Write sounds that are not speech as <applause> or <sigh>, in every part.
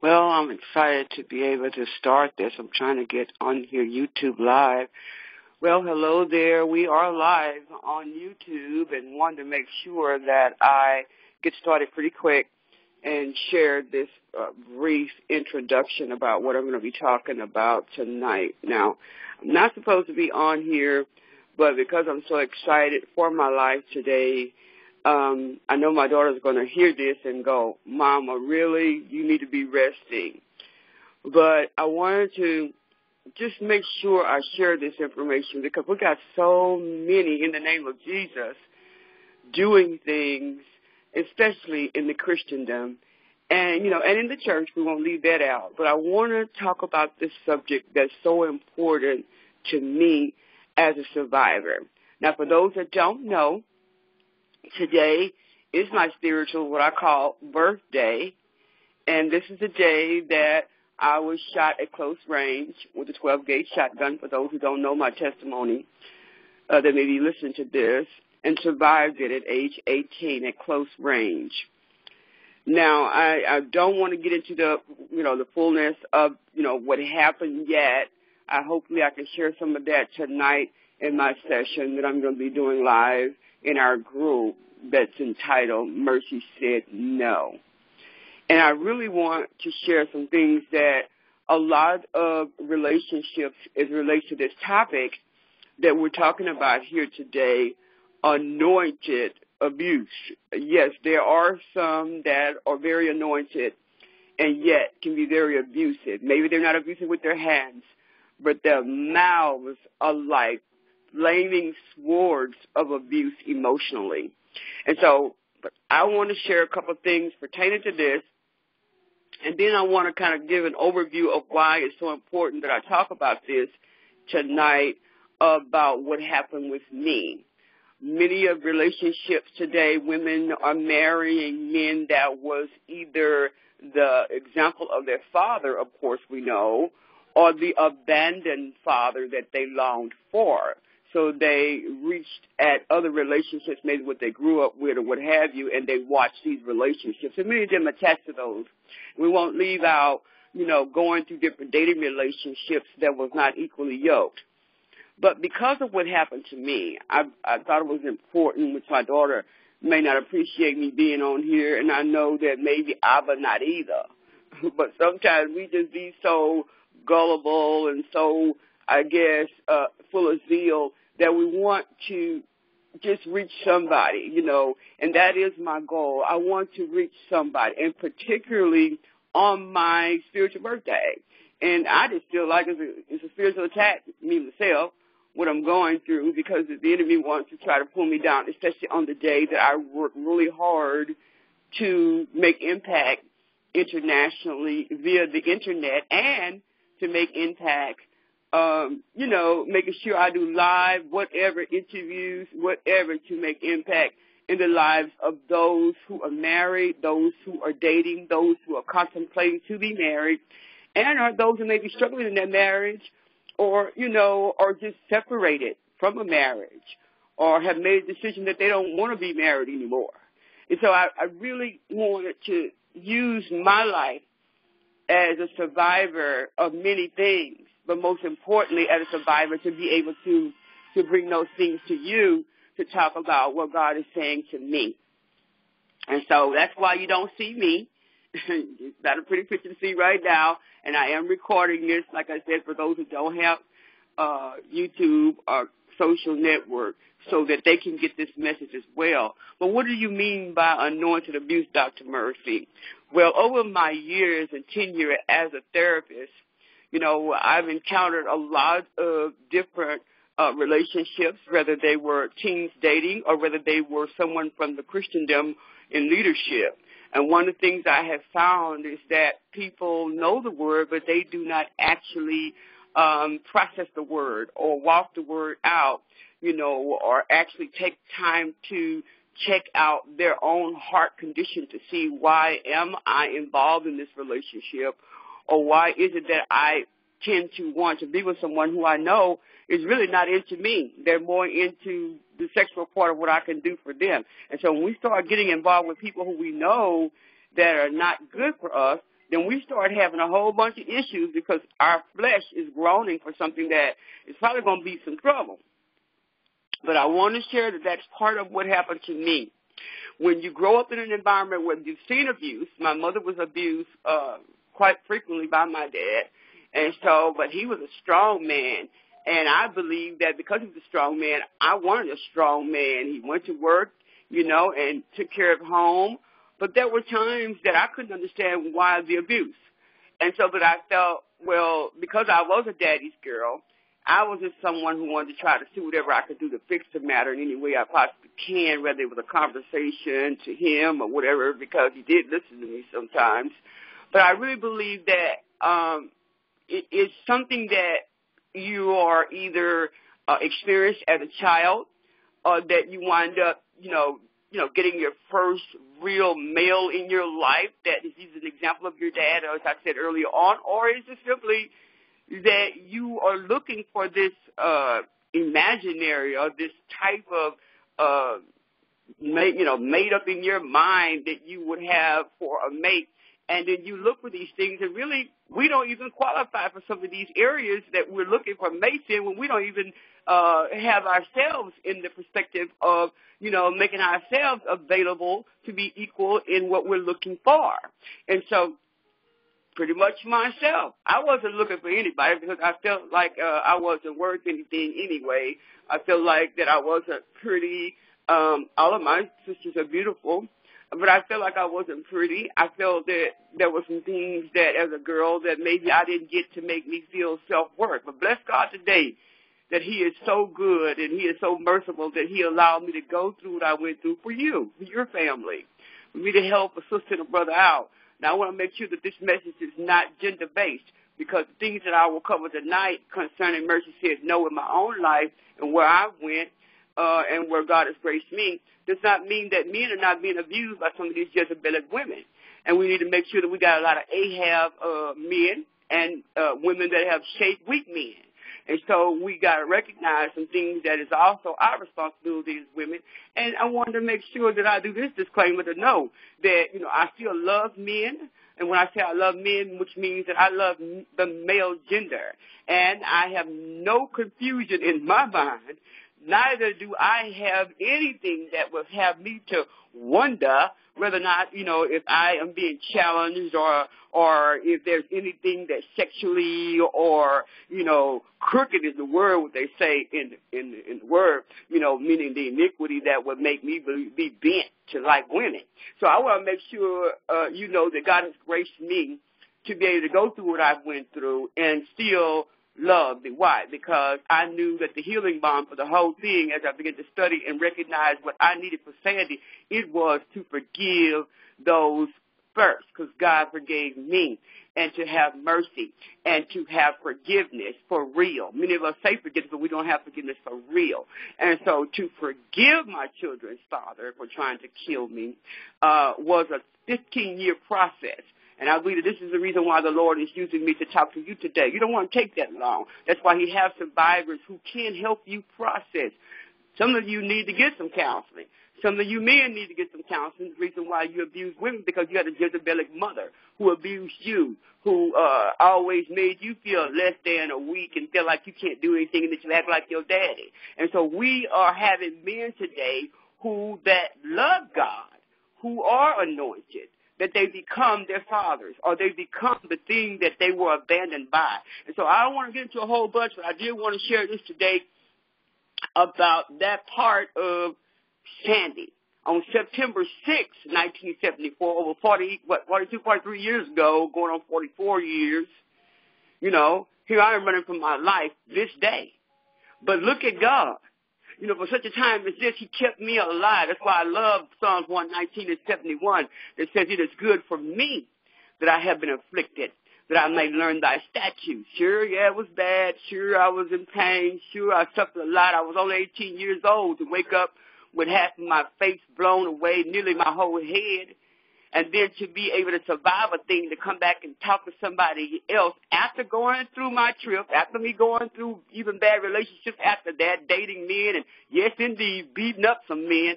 Well, I'm excited to be able to start this. I'm trying to get on here YouTube live. Well, hello there. We are live on YouTube and wanted to make sure that I get started pretty quick and share this uh, brief introduction about what I'm going to be talking about tonight. Now, I'm not supposed to be on here, but because I'm so excited for my life today, um, I know my daughter's going to hear this and go, Mama, really? You need to be resting. But I wanted to just make sure I share this information because we got so many in the name of Jesus doing things, especially in the Christendom. And, you know, and in the church, we won't leave that out. But I want to talk about this subject that's so important to me as a survivor. Now, for those that don't know, today is my spiritual, what I call birthday. And this is the day that I was shot at close range with a 12 gauge shotgun. For those who don't know my testimony, uh, that may be listening to this, and survived it at age 18 at close range. Now, I, I don't want to get into the, you know, the fullness of, you know, what happened yet. I hopefully I can share some of that tonight in my session that I'm going to be doing live in our group that's entitled Mercy Said No. And I really want to share some things that a lot of relationships as relates to this topic that we're talking about here today, anointed abuse. Yes, there are some that are very anointed and yet can be very abusive. Maybe they're not abusive with their hands, but their mouths are like flaming swords of abuse emotionally. And so but I want to share a couple of things pertaining to this. And then I want to kind of give an overview of why it's so important that I talk about this tonight about what happened with me. Many of relationships today, women are marrying men that was either the example of their father, of course we know, or the abandoned father that they longed for. So they reached at other relationships, maybe what they grew up with or what have you, and they watched these relationships. And many of them attach to those. We won't leave out, you know, going through different dating relationships that was not equally yoked. But because of what happened to me, I, I thought it was important, which my daughter may not appreciate me being on here, and I know that maybe Abba not either. <laughs> but sometimes we just be so gullible and so, I guess, uh, full of zeal that we want to just reach somebody, you know, and that is my goal. I want to reach somebody, and particularly on my spiritual birthday. And I just feel like it's a, it's a spiritual attack, me myself, what I'm going through, because the enemy wants to try to pull me down, especially on the day that I work really hard to make impact internationally via the internet and to make impact um, you know, making sure I do live, whatever interviews, whatever to make impact in the lives of those who are married, those who are dating, those who are contemplating to be married, and are those who may be struggling in their marriage or, you know, are just separated from a marriage or have made a decision that they don't want to be married anymore. And so I, I really wanted to use my life as a survivor of many things but most importantly, as a survivor, to be able to to bring those things to you to talk about what God is saying to me. And so that's why you don't see me. <laughs> it's not a pretty picture to see right now. And I am recording this, like I said, for those who don't have uh, YouTube or social network so that they can get this message as well. But what do you mean by anointed abuse, Dr. Murphy? Well, over my years and tenure as a therapist, you know, I've encountered a lot of different uh, relationships, whether they were teens dating or whether they were someone from the Christendom in leadership. And one of the things I have found is that people know the word, but they do not actually um, process the word or walk the word out, you know, or actually take time to check out their own heart condition to see why am I involved in this relationship or why is it that I tend to want to be with someone who I know is really not into me. They're more into the sexual part of what I can do for them. And so when we start getting involved with people who we know that are not good for us, then we start having a whole bunch of issues because our flesh is groaning for something that is probably going to be some trouble. But I want to share that that's part of what happened to me. When you grow up in an environment where you've seen abuse, my mother was abused uh, quite frequently by my dad, and so, but he was a strong man, and I believe that because he was a strong man, I wanted a strong man. He went to work, you know, and took care of home. But there were times that I couldn't understand why the abuse. And so, but I felt, well, because I was a daddy's girl, I was just someone who wanted to try to see whatever I could do to fix the matter in any way I possibly can, whether it was a conversation to him or whatever, because he did listen to me sometimes. But I really believe that um, it is something that you are either uh, experienced as a child, or that you wind up, you know, you know, getting your first real male in your life that is an example of your dad, as I said earlier on, or is it simply that you are looking for this uh, imaginary or this type of uh, made, you know, made up in your mind that you would have for a mate, and then you look for these things, and really, we don't even qualify for some of these areas that we're looking for mates in when we don't even uh, have ourselves in the perspective of, you know, making ourselves available to be equal in what we're looking for. And so pretty much myself. I wasn't looking for anybody because I felt like uh, I wasn't worth anything anyway. I felt like that I wasn't pretty. Um, all of my sisters are beautiful, but I felt like I wasn't pretty. I felt that there were some things that as a girl that maybe I didn't get to make me feel self-worth. But bless God today that he is so good and he is so merciful that he allowed me to go through what I went through for you, for your family, for me to help a sister and a brother out. Now I want to make sure that this message is not gender based because the things that I will cover tonight concerning mercy says no in my own life and where I went uh, and where God has graced me does not mean that men are not being abused by some of these Jezebelic women. And we need to make sure that we got a lot of Ahab uh, men and uh, women that have shaped weak men. And so we got to recognize some things that is also our responsibility as women. And I wanted to make sure that I do this disclaimer to know that, you know, I still love men. And when I say I love men, which means that I love the male gender. And I have no confusion in my mind. Neither do I have anything that will have me to wonder whether or not, you know, if I am being challenged or, or if there's anything that sexually or, you know, crooked is the word what they say in, in, in the word, you know, meaning the iniquity that would make me be, be bent to like women. So I want to make sure, uh, you know, that God has graced me to be able to go through what I've went through and still loved. Why? Because I knew that the healing balm for the whole thing, as I began to study and recognize what I needed for Sandy, it was to forgive those first, because God forgave me, and to have mercy, and to have forgiveness for real. Many of us say forgiveness, but we don't have forgiveness for real. And so to forgive my children's father for trying to kill me uh, was a 15 year process. And I believe that this is the reason why the Lord is using me to talk to you today. You don't want to take that long. That's why He has survivors who can help you process. Some of you need to get some counseling. Some of you men need to get some counseling. The reason why you abuse women because you had a Jezebelic mother who abused you, who uh, always made you feel less than or weak and feel like you can't do anything and that you act like your daddy. And so we are having men today who that love God, who are anointed, that they become their fathers or they become the thing that they were abandoned by. And so I don't want to get into a whole bunch, but I did want to share this today about that part of Sandy. On September 6, 1974, over 40, what, 42, 43 years ago, going on 44 years, you know, here I am running for my life this day. But look at God you know, for such a time as this, he kept me alive. That's why I love Psalms 119 and 71 that says, it is good for me that I have been afflicted, that I may learn thy statutes. Sure, yeah, it was bad. Sure, I was in pain. Sure, I suffered a lot. I was only 18 years old to wake up with half my face blown away, nearly my whole head and then to be able to survive a thing to come back and talk to somebody else after going through my trip, after me going through even bad relationships after that, dating men and yes indeed beating up some men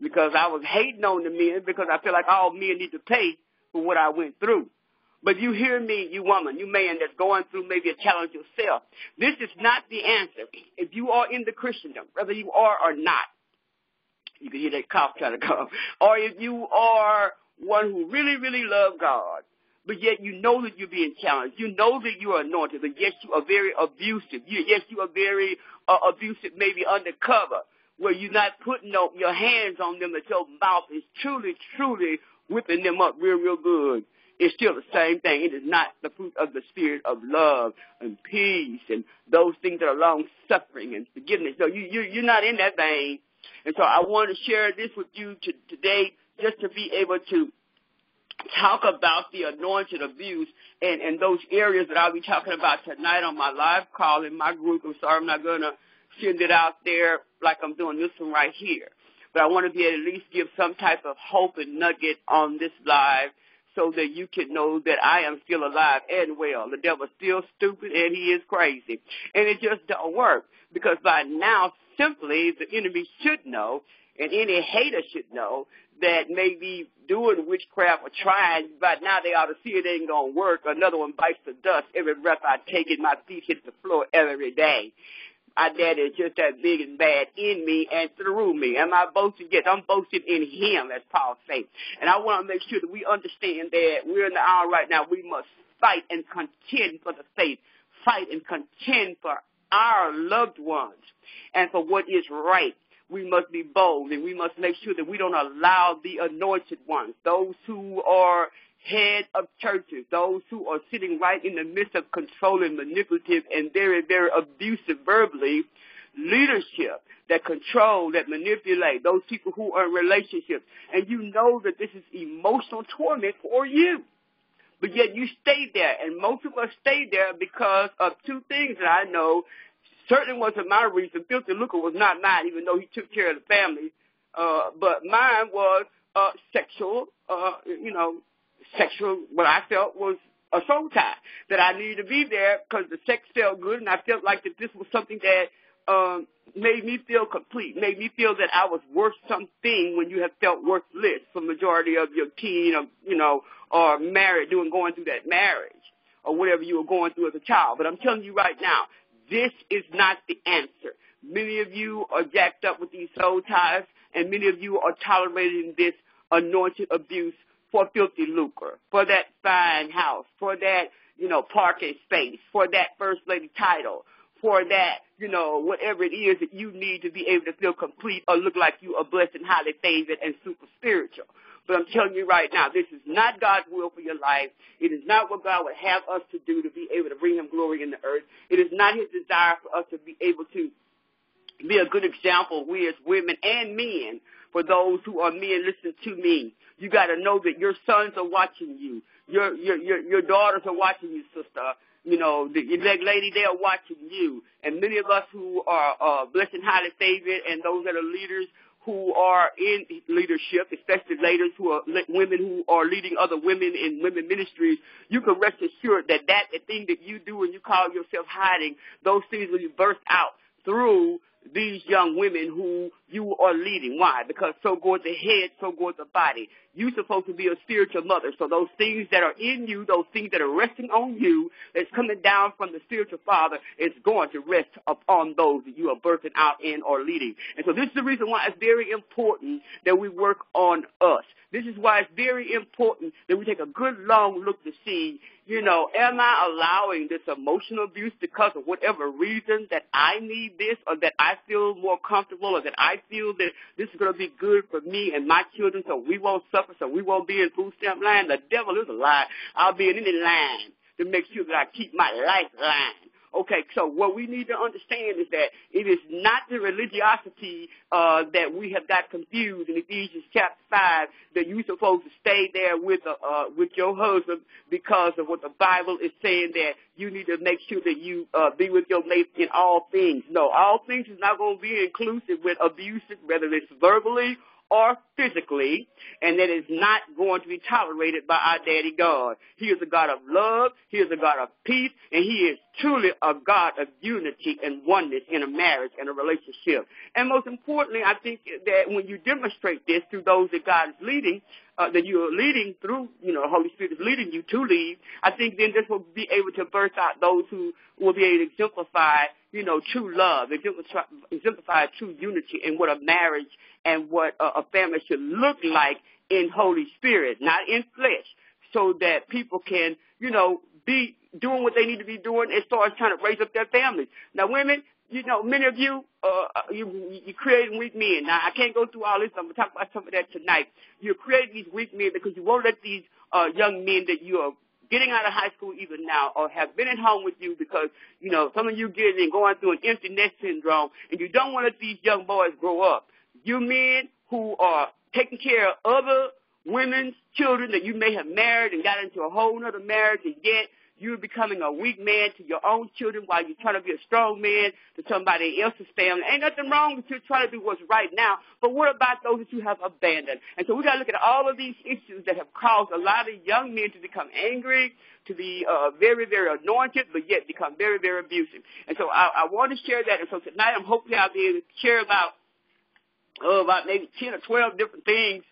because I was hating on the men because I feel like all men need to pay for what I went through. But you hear me, you woman, you man that's going through maybe a challenge yourself. This is not the answer. If you are in the Christendom, whether you are or not, you can hear that cough trying to come. Or if you are one who really, really love God, but yet you know that you're being challenged. You know that you are anointed, but yes, you are very abusive. You, yes, you are very uh, abusive, maybe undercover, where you're not putting no, your hands on them, that your mouth is truly, truly whipping them up real, real good. It's still the same thing. It is not the fruit of the spirit of love and peace and those things that are long suffering and forgiveness. So you, you, you're not in that vein. And so I want to share this with you to, today just to be able to talk about the anointed abuse and, and those areas that I'll be talking about tonight on my live call in my group. I'm sorry I'm not going to send it out there like I'm doing this one right here. But I want to be able to at least give some type of hope and nugget on this live so that you can know that I am still alive and well. The devil's still stupid and he is crazy. And it just don't work because by now simply the enemy should know and any hater should know that may be doing witchcraft or trying, but now they ought to see it ain't gonna work. Another one bites the dust every breath I take it. My feet hit the floor every day. My daddy is just that big and bad in me and through me. Am I boasting? Yes, I'm boasting in him, as Paul says. And I want to make sure that we understand that we're in the hour right now. We must fight and contend for the faith. Fight and contend for our loved ones and for what is right we must be bold and we must make sure that we don't allow the anointed ones, those who are head of churches, those who are sitting right in the midst of controlling, manipulative, and very, very abusive verbally, leadership that control, that manipulate, those people who are in relationships. And you know that this is emotional torment for you. But yet you stay there, and most of us stay there because of two things that I know certainly wasn't my reason. Filthy lucre was not mine, even though he took care of the family. Uh, but mine was uh, sexual, uh, you know, sexual, what I felt was a soul tie, that I needed to be there because the sex felt good and I felt like that this was something that um, made me feel complete, made me feel that I was worth something when you have felt worthless for majority of your teen or, you know, or married, doing, going through that marriage or whatever you were going through as a child. But I'm telling you right now, this is not the answer. Many of you are jacked up with these soul ties, and many of you are tolerating this anointed abuse for filthy lucre, for that fine house, for that, you know, parking space, for that first lady title, for that, you know, whatever it is that you need to be able to feel complete or look like you are blessed and highly favored and super spiritual. But I'm telling you right now, this is not God's will for your life. It is not what God would have us to do to be able to bring Him glory in the earth. It is not His desire for us to be able to be a good example, we as women and men, for those who are men, listen to me. You got to know that your sons are watching you. Your, your, your, your daughters are watching you, sister you know, the lady, they are watching you. And many of us who are uh, blessed and highly favored and those that are leaders who are in leadership, especially leaders who are women who are leading other women in women ministries, you can rest assured that that the thing that you do and you call yourself hiding, those things will be burst out through these young women who you are leading. Why? Because so goes the head, so goes the body. You're supposed to be a spiritual mother. So those things that are in you, those things that are resting on you, that's coming down from the spiritual father, is going to rest upon those that you are birthing out in or leading. And so this is the reason why it's very important that we work on us. This is why it's very important that we take a good long look to see, you know, am I allowing this emotional abuse because of whatever reason that I need this or that I feel more comfortable or that I feel that this is going to be good for me and my children so we won't suffer, so we won't be in food stamp line? The devil is a lie. I'll be in any line to make sure that I keep my lifeline. Okay, so what we need to understand is that it is not the religiosity uh, that we have got confused in Ephesians chapter five that you're supposed to stay there with uh, uh, with your husband because of what the Bible is saying that you need to make sure that you uh, be with your mate in all things. No, all things is not going to be inclusive with abuse, whether it's verbally or physically, and that is not going to be tolerated by our daddy God. He is a God of love, He is a God of peace, and He is truly a God of unity and oneness in a marriage and a relationship. And most importantly, I think that when you demonstrate this through those that God is leading, uh, that you are leading through, you know, the Holy Spirit is leading you to lead, I think then this will be able to birth out those who will be able to exemplify, you know, true love, exemplify, exemplify true unity and what a marriage and what a, a family should look like in Holy Spirit, not in flesh, so that people can, you know, be doing what they need to be doing as far as trying to raise up their families. Now, women, you know, many of you, uh, you, you creating weak men. Now, I can't go through all this. I'm going to talk about some of that tonight. You're creating these weak men because you won't let these uh, young men that you are getting out of high school even now or have been at home with you because, you know, some of you getting and going through an empty nest syndrome and you don't want to let these young boys grow up. You men who are taking care of other women's children that you may have married and got into a whole other marriage and yet you're becoming a weak man to your own children while you're trying to be a strong man to somebody else's family. Ain't nothing wrong with you trying to do what's right now, but what about those that you have abandoned? And so we got to look at all of these issues that have caused a lot of young men to become angry, to be uh, very, very anointed, but yet become very, very abusive. And so I, I want to share that. And so tonight I'm hoping I'll be able to share about, oh, about maybe 10 or 12 different things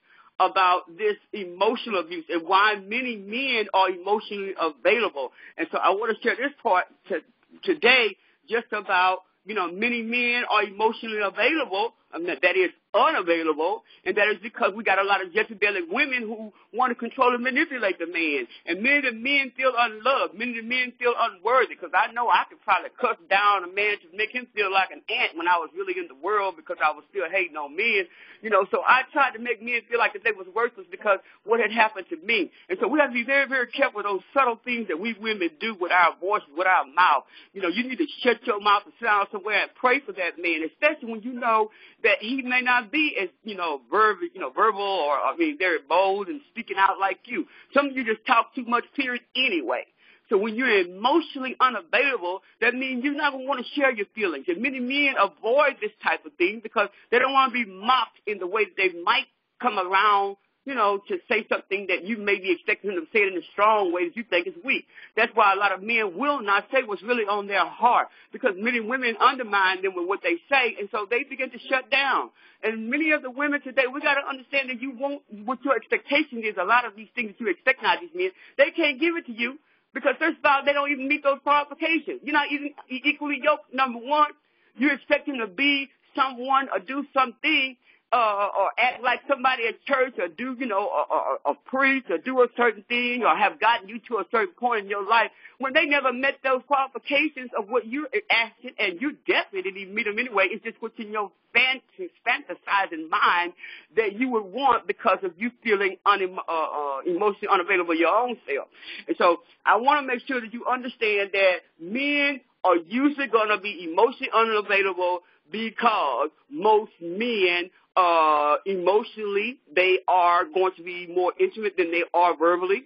about this emotional abuse and why many men are emotionally available. And so I want to share this part to, today just about, you know, many men are emotionally available um, that is unavailable, and that is because we got a lot of Jezebelic women who want to control and manipulate the man. And many of the men feel unloved. Many of the men feel unworthy because I know I could probably cuss down a man to make him feel like an ant when I was really in the world because I was still hating on men. You know, so I tried to make men feel like that they was worthless because what had happened to me. And so we have to be very, very careful with those subtle things that we women do with our voices, with our mouth. You know, you need to shut your mouth and sit down somewhere and pray for that man, especially when you know that he may not be as, you know, verbal, you know, verbal or, I mean, very bold and speaking out like you. Some of you just talk too much, period, anyway. So when you're emotionally unavailable, that means you're not going to want to share your feelings. And many men avoid this type of thing because they don't want to be mocked in the way that they might come around you know, to say something that you may be expecting them to say it in a strong way that you think is weak. That's why a lot of men will not say what's really on their heart because many women undermine them with what they say and so they begin to shut down. And many of the women today, we got to understand that you won't, what your expectation is, a lot of these things that you expect out of these men, they can't give it to you because first of all, they don't even meet those qualifications. You're not even equally yoked, number one. You expect him to be someone or do something uh, or act like somebody at church or do, you know, or, or, or preach or do a certain thing or have gotten you to a certain point in your life when they never met those qualifications of what you're asking and you definitely didn't meet them anyway. It's just what's in your fantasy, fantasizing mind that you would want because of you feeling uh, uh, emotionally unavailable your own self. And so I want to make sure that you understand that men are usually going to be emotionally unavailable because most men uh, emotionally, they are going to be more intimate than they are verbally.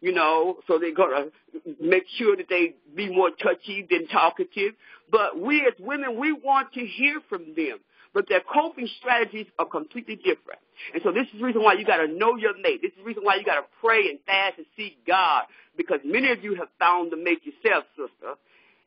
You know, so they're going to make sure that they be more touchy than talkative. But we as women, we want to hear from them. But their coping strategies are completely different. And so this is the reason why you got to know your mate. This is the reason why you got to pray and fast and seek God. Because many of you have found the mate yourself, sister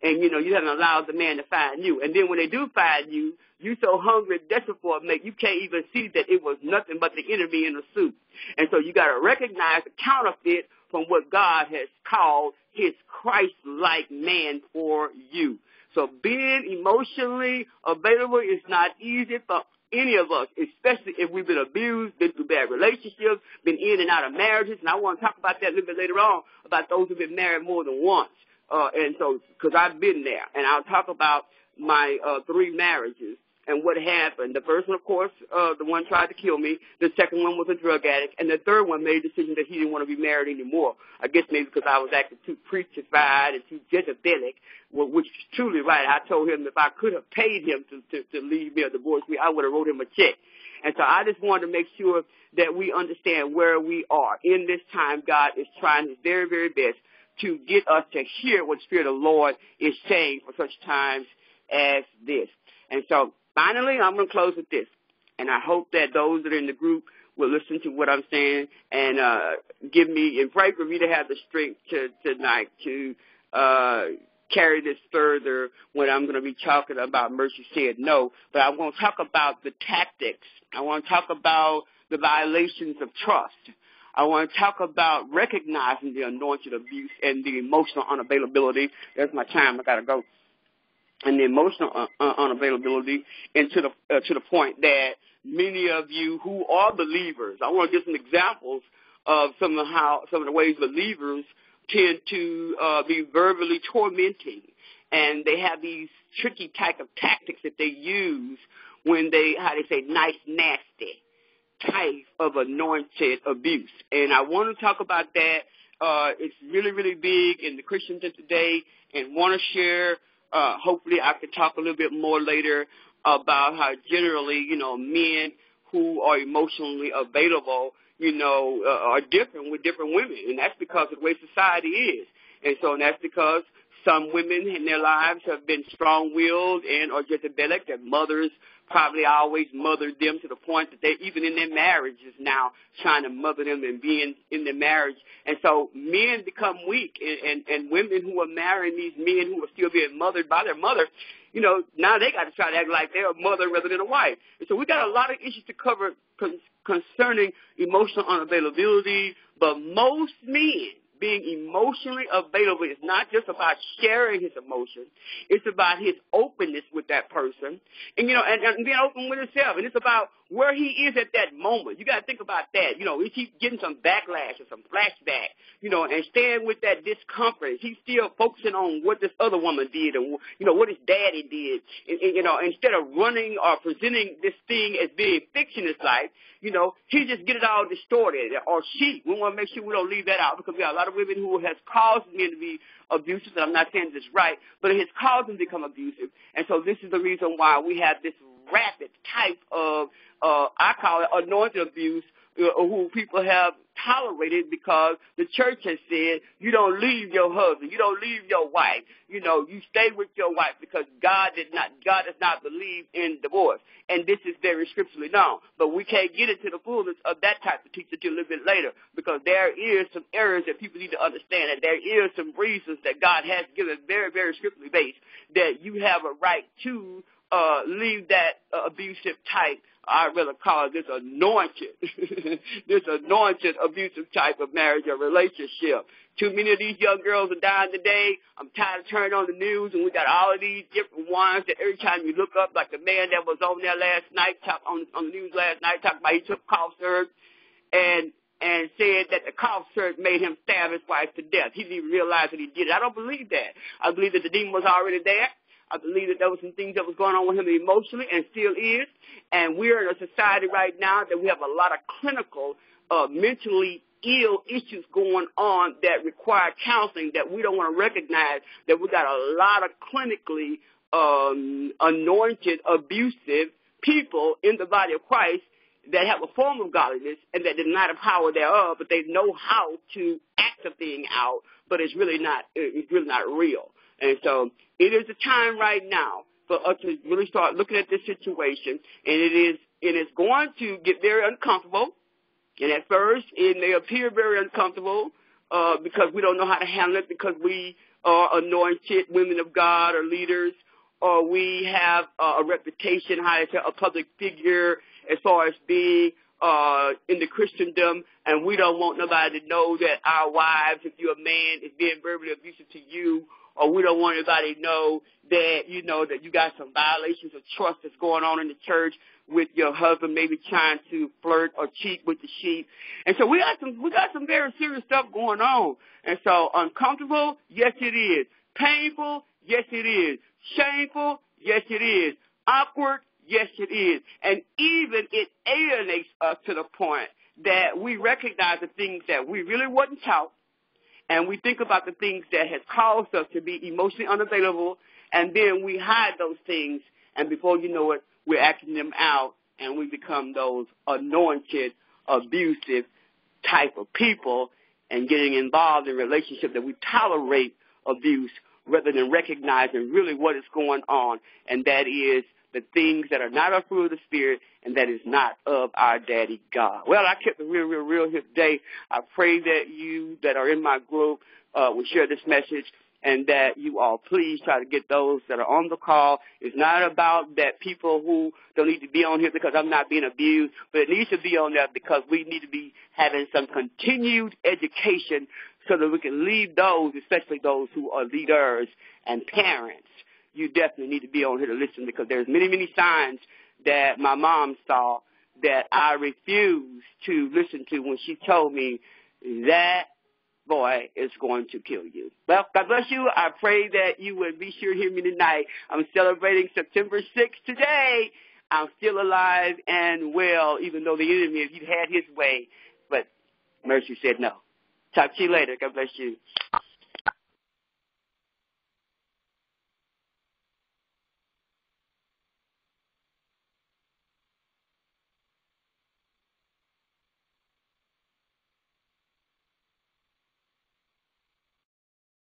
and you know you haven't allowed the man to find you. And then when they do find you, you so hungry, desperate for a mate, you can't even see that it was nothing but the enemy in the suit. And so you got to recognize the counterfeit from what God has called His Christ-like man for you. So being emotionally available is not easy for any of us, especially if we've been abused, been through bad relationships, been in and out of marriages. And I want to talk about that a little bit later on about those who've been married more than once. Uh, and so, because I've been there, and I'll talk about my uh, three marriages and what happened. The first one, of course, uh, the one tried to kill me. The second one was a drug addict, and the third one made a decision that he didn't want to be married anymore. I guess maybe because I was acting too preachified and too Jezebelic, which is truly right. I told him if I could have paid him to, to, to leave me or divorce me, I would have wrote him a check. And so I just wanted to make sure that we understand where we are. In this time, God is trying his very, very best to get us to hear what Spirit of the Lord is saying for such times as this. And so finally, I'm going to close with this. And I hope that those that are in the group will listen to what I'm saying and uh, give me and pray for me to have the strength to tonight to uh, carry this further when I'm going to be talking about mercy said no, but I want to talk about the tactics. I want to talk about the violations of trust. I want to talk about recognizing the anointed abuse and the emotional unavailability. There's my time. I got to go. And the emotional uh, uh, unavailability, and to the uh, to the point that many of you who are believers, I want to give some examples of some of how some of the ways believers tend to uh, be verbally tormenting, and they have these tricky type of tactics that they use when they how they say nice nasty type of anointed abuse. And I want to talk about that. Uh, it's really, really big in the Christians of today and want to share, uh, hopefully I can talk a little bit more later about how generally, you know, men who are emotionally available, you know, uh, are different with different women. And that's because of the way society is. And so and that's because some women in their lives have been strong-willed and are or Jezebelic. Their mothers probably always mothered them to the point that they even in their marriages now trying to mother them and being in their marriage. And so men become weak and, and, and women who are marrying these men who are still being mothered by their mother, you know, now they got to try to act like they're a mother rather than a wife. And so we got a lot of issues to cover con- concerning emotional unavailability, but most men being emotionally available is not just about sharing his emotions. It's about his openness with that person. And, you know, and, and being open with himself. And it's about where he is at that moment. You got to think about that. You know, is he getting some backlash or some flashback? You know, and staying with that discomfort. Is he still focusing on what this other woman did and, you know, what his daddy did? And, and, you know, instead of running or presenting this thing as being fixed in his life, you know, he just get it all distorted. Or she. We want to make sure we don't leave that out because we got a lot of women who has caused men to be abusive. And I'm not saying this right, but it has caused them to become abusive. And so this is the reason why we have this rapid type of uh, I call it anointed abuse, uh, who people have tolerated because the church has said you don't leave your husband, you don't leave your wife, you know, you stay with your wife because God did not, God does not believe in divorce. And this is very scripturally known. But we can't get into the fullness of that type of teaching until a little bit later because there is some errors that people need to understand and there is some reasons that God has given very, very scripturally based that you have a right to uh, leave that uh, abusive type I rather call it this anointed, <laughs> this anointed abusive type of marriage or relationship. Too many of these young girls are dying today. I'm tired of turning on the news and we got all of these different ones that every time you look up, like the man that was on there last night, talk, on, on the news last night, talking about he took cough syrup and and said that the cough syrup made him stab his wife to death. He didn't even realize that he did it. I don't believe that. I believe that the demon was already there. I believe that there was some things that was going on with him emotionally and still is. And we're in a society right now that we have a lot of clinical, uh, mentally ill issues going on that require counseling that we don't want to recognize that we got a lot of clinically um, anointed, abusive people in the body of Christ that have a form of godliness and that deny the power thereof, but they know how to act a thing out, but it's really not, it's really not real. And so it is a time right now for us to really start looking at this situation, and it is it is going to get very uncomfortable. And at first, it may appear very uncomfortable uh, because we don't know how to handle it because we are anointed women of God or leaders, or we have uh, a reputation, how to a public figure as far as being uh, in the Christendom, and we don't want nobody to know that our wives, if you're a man, is being verbally abusive to you or we don't want anybody to know that, you know, that you got some violations of trust that's going on in the church with your husband maybe trying to flirt or cheat with the sheep. And so we got some, we got some very serious stuff going on. And so uncomfortable, yes it is. Painful, yes it is. Shameful, yes it is. Awkward, yes it is. And even it alienates us to the point that we recognize the things that we really wasn't taught and we think about the things that has caused us to be emotionally unavailable, and then we hide those things, and before you know it, we're acting them out, and we become those anointed, abusive type of people, and getting involved in relationships that we tolerate abuse rather than recognizing really what is going on, and that is the things that are not of fruit of the Spirit and that is not of our daddy God. Well, I kept it real, real, real here today. I pray that you that are in my group uh, will share this message and that you all please try to get those that are on the call. It's not about that people who don't need to be on here because I'm not being abused, but it needs to be on there because we need to be having some continued education so that we can lead those, especially those who are leaders and parents. You definitely need to be on here to listen because there's many, many signs that my mom saw that I refused to listen to when she told me that boy is going to kill you. Well, God bless you. I pray that you would be sure to hear me tonight. I'm celebrating September 6th today. I'm still alive and well, even though the enemy, if he had his way, but mercy said no. Talk to you later. God bless you.